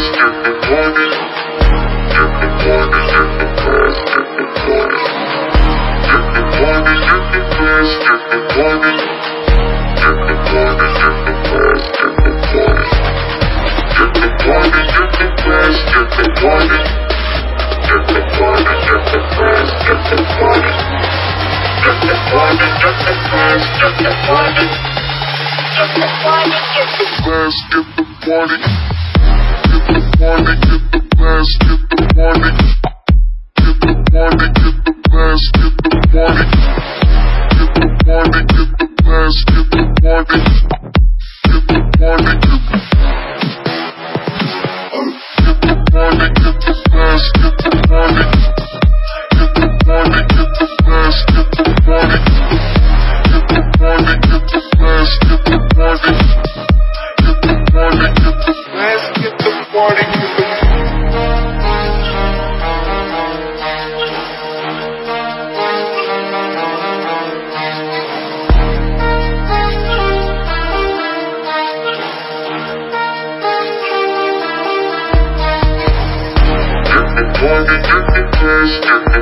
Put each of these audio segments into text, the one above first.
Get the party, get the party the money, get the money, get the money, get the money, get the. morning, get the press, get the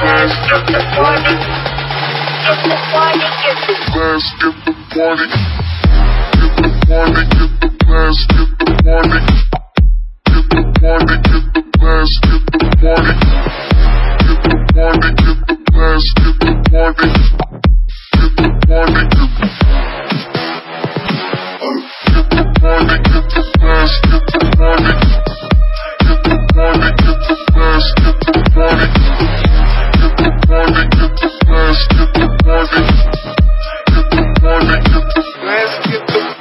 press, get the morning get the party, get the glass, get the party. Get the party, get the glass, get the party.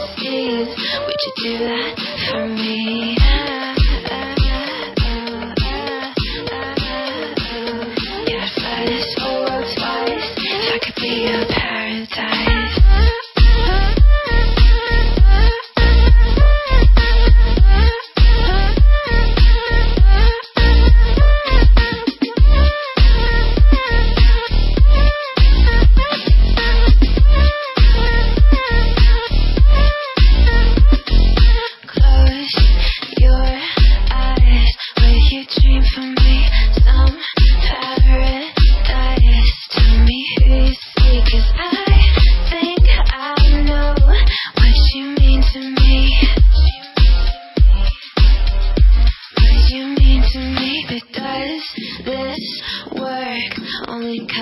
Would you do that for me?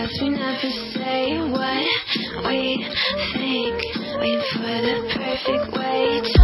But we never say what we think. Wait for the perfect way to